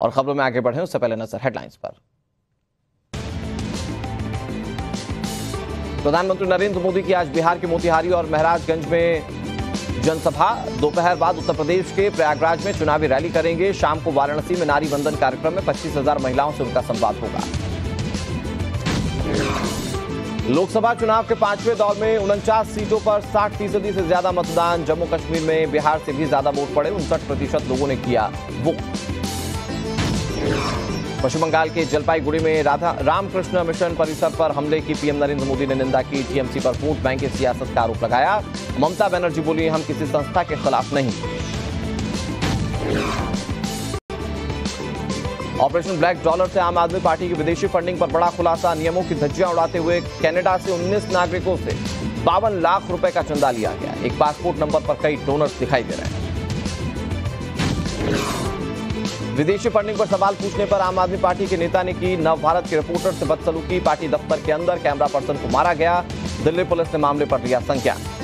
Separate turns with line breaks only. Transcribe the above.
और खबरों में आगे बढ़े उससे पहले नज़र हेडलाइंस पर। प्रधानमंत्री नरेंद्र मोदी की आज बिहार के मोतिहारी और महराजगंज में जनसभा। दोपहर बाद उत्तर प्रदेश के प्रयागराज में चुनावी रैली करेंगे। शाम को वाराणसी में नारी बंधन कार्यक्रम में पच्चीस हज़ार महिलाओं से उनका संवाद होगा। लोकसभा चुनाव के पाँचवें दौर में उनचास सीटों पर 60 फ़ीसदी से ज़्यादा मतदान। जम्मू कश्मीर में बिहार से भी ज़्यादा वोट पड़े। उनसठ प्रतिशत लोगों ने किया वोट। पश्चिम बंगाल के जलपाईगुड़ी में राधा रामकृष्ण मिशन परिसर पर हमले की पीएम नरेंद्र मोदी ने निंदा की। टीएमसी पर वोट बैंक की सियासत का आरोप लगाया। ममता बनर्जी बोली, हम किसी संस्था के खिलाफ नहीं। ऑपरेशन ब्लैक डॉलर से आम आदमी पार्टी की विदेशी फंडिंग पर बड़ा खुलासा। नियमों की धज्जियाँ उड़ाते हुए कनाडा से 19 नागरिकों से बावन लाख रुपए का चंदा लिया गया। एक पासपोर्ट नंबर पर कई डोनर्स दिखाई दे रहे हैं। विदेशी फंडिंग पर सवाल पूछने पर आम आदमी पार्टी के नेता ने की नव भारत के रिपोर्टर से बदसलूकी। पार्टी दफ्तर के अंदर कैमरा पर्सन को मारा गया। दिल्ली पुलिस ने मामले पर लिया संज्ञान।